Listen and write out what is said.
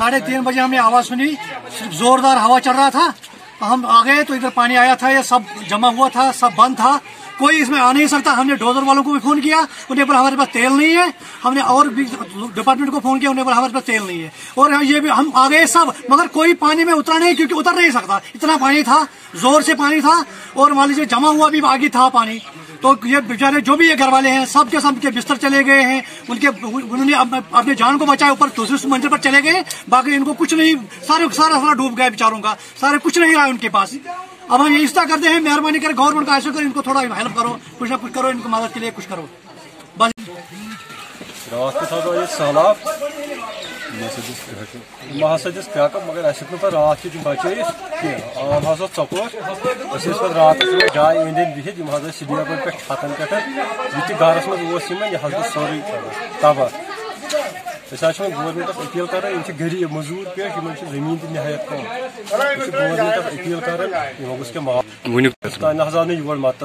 साढ़े तीन बजे हमने आवाज़ सुनी। सिर्फ़ जोरदार हवा चल रहा था। हम आ गए तो इधर पानी आया था, ये सब जमा हुआ था, सब बंद था। कोई इसमें आ नहीं सकता। हमने डोजर वालों को भी फ़ोन किया, उन्हें बोला, हमारे पास तेल नहीं है। हमने और भी डिपार्टमेंट को फ़ोन किया, उन्हें बोला, हमारे पास तेल नहीं है। और ये भी, हम आ गए सब, मगर कोई पानी में उतरा नहीं, क्योंकि उतर नहीं सकता। इतना पानी था, ज़ोर से पानी था, और मान लीजिए जमा हुआ भी आगे था पानी। तो ये बेचारे जो भी ये घर वाले हैं, सब के सब के बिस्तर चले गए हैं। उनके, उन्होंने अपने जान को बचाया ऊपर दूसरी मंजिल पर चले गए। बाकी इनको कुछ नहीं, सारे सारा सारा डूब गया बेचारों का। सारे कुछ नहीं रहा उनके पास। अब हम ये इस्ता करते हैं मेहरबानी कर, गवर्नमेंट का ऐसा करो, इनको थोड़ा हेल्प करो, कुछ ना कुछ करो, इनको मदद के लिए कुछ करो। बस। रात हसा दिस पैकअप मगर अस रात तम बचत आम हसा चकोश पे रात जाए अंद बिहित हम सीधे पे छतन पे यह गरस मज यह सोरे तबाह अस गवर्नमेंटस अपील कर गरीब मजूर पे ज़मीन तो नहायत कम गवर्नमेंटस अपील कर गोस क्या माफ़ ना मत